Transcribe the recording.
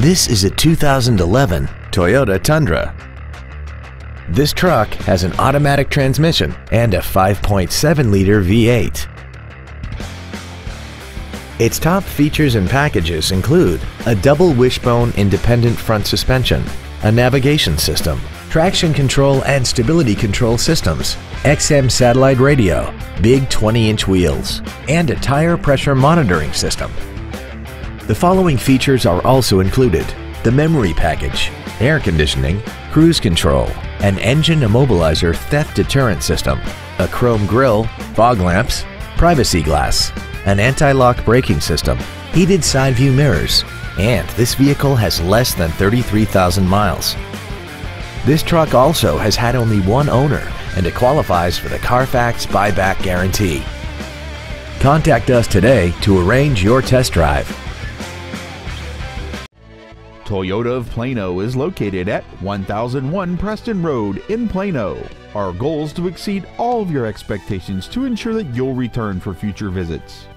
This is a 2011 Toyota Tundra. This truck has an automatic transmission and a 5.7-liter V8. Its top features and packages include a double wishbone independent front suspension, a navigation system, traction control and stability control systems, XM satellite radio, big 20-inch wheels, and a tire pressure monitoring system. The following features are also included. The memory package, air conditioning, cruise control, an engine immobilizer theft deterrent system, a chrome grille, fog lamps, privacy glass, an anti-lock braking system, heated side view mirrors, and this vehicle has less than 33,000 miles. This truck also has had only one owner and it qualifies for the Carfax buyback guarantee. Contact us today to arrange your test drive. Toyota of Plano is located at 1001 Preston Road in Plano. Our goal is to exceed all of your expectations to ensure that you'll return for future visits.